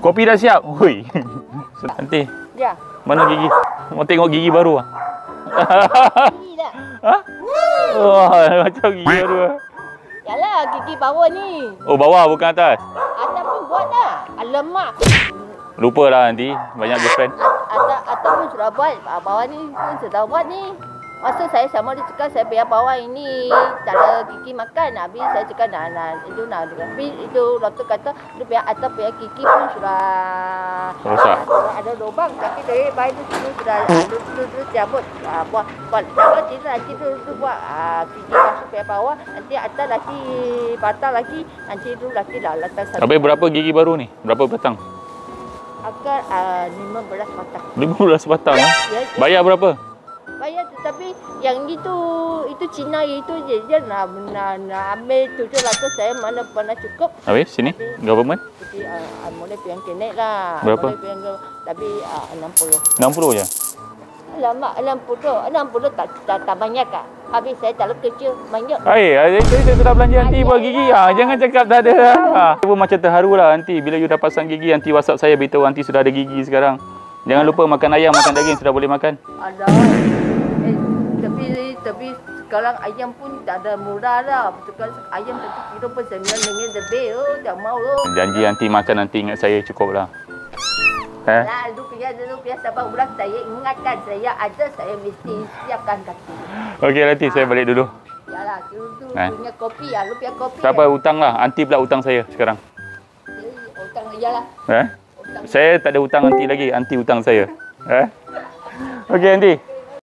Kopi dah siap. Hui. Nanti Ya. mana gigi? Mau tengok gigi baru ah. Gigi dah. Ha? Wah, macam gigi baru ah. Yalah gigi bawah ni. Oh, bawah bukan atas. Atas pun buat dah. Alamak. Lupa lah nanti. Banyak girlfriend. Atas atas pun sudah buat. Ah, Bawah ni pun sudah buat ni. Masa saya sama dia cakap saya biar bawah ini cara gigi makan. Habis saya cakap nak nak itu nak tapi itu doktor kata dia biar atas biar gigi pun sudah Rosak. Ada, ada lubang tapi dari bayi tu sudah ada tu tu cabut. Ah, buat buat jangan tidak nanti tu tu buat ah, gigi masuk ke bawah nanti atas lagi patah lagi nanti tu lagi dah letak satu. Habis berapa gigi baru ni? Berapa batang? Akan ah, 15 patah. 15 batang ah. Ya, ya. Bayar berapa? Tetapi yang itu itu Cina itu je je nak nak, nak ambil tujuh ratus saya mana pernah cukup. Habis sini? Government? Jadi uh, boleh piang kenek lah. Berapa? Boleh piang ke, tapi uh, 60. 60 je. Alamak 60. 60 tak tak, tak banyak ah. Habis saya tak kerja banyak. Hai, hari tu saya sudah belanja nanti buat gigi. Ha, jangan cakap tak ada. Ha. Saya pun macam terharu lah nanti bila you dah pasang gigi nanti WhatsApp saya beritahu nanti sudah ada gigi sekarang. Jangan lupa makan ayam, makan daging sudah boleh makan. Ada. Tapi tapi sekarang ayam pun tak ada murah dah. Sekarang ayam satu kilo pun sembilan ringgit lebih. Oh, tak mau oh. Janji nanti makan nanti ingat saya cukup lah. Eh? Nah, dulu biar dulu biar sabar ulang saya ingatkan saya ada saya mesti siapkan kaki. Okey nanti saya balik dulu. Yalah, dulu Eh? punya kopi ya, lu punya kopi. Tak apa hutang lah. Anti pula hutang saya sekarang. Eh, Utang iyalah. Eh? Utang. Saya tak ada hutang anti lagi. Anti hutang saya. Eh? Okey nanti.